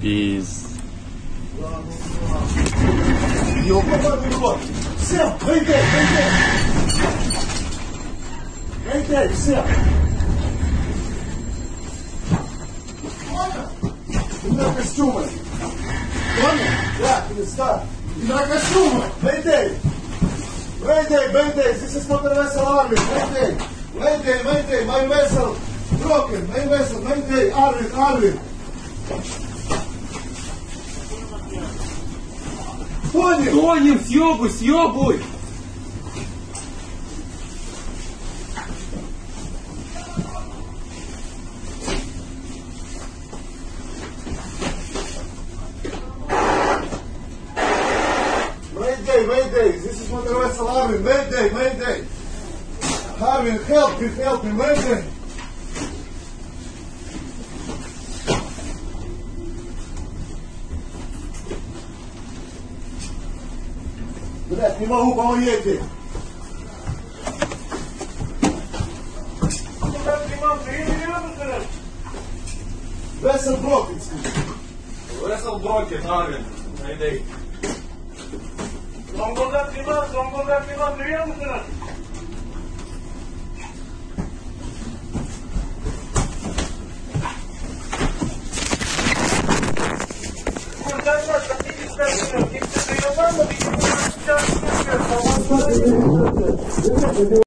Пиз. Ёбаный рот. Всем, выйдей, выйдей. Выйдей, всем. Понял? У меня костюмы. Понял? Да, перестань. У меня костюмы. Выйдей. Выйдей, выйдей. This is motor vessel army. Выйдей. Выйдей, выйдей. My vessel broken. My vessel. Выйдей. Arvin, Arvin. Понял? Тонем, съебуй, съебуй! Mayday, Mayday, this is motor vessel Arvin. Mayday, Mayday. Arvin, help me, help me, Mayday. Блять, не могу, помогите. Vessel broken, скажи. Весел Брокен, Арвин. Найди. Zonguldak liman, Zonguldak liman duyuyor musunuz? Kurtarma, tabii istersin. Kimse duyuyor var mı? Bir kimse duyuyor. Tamam,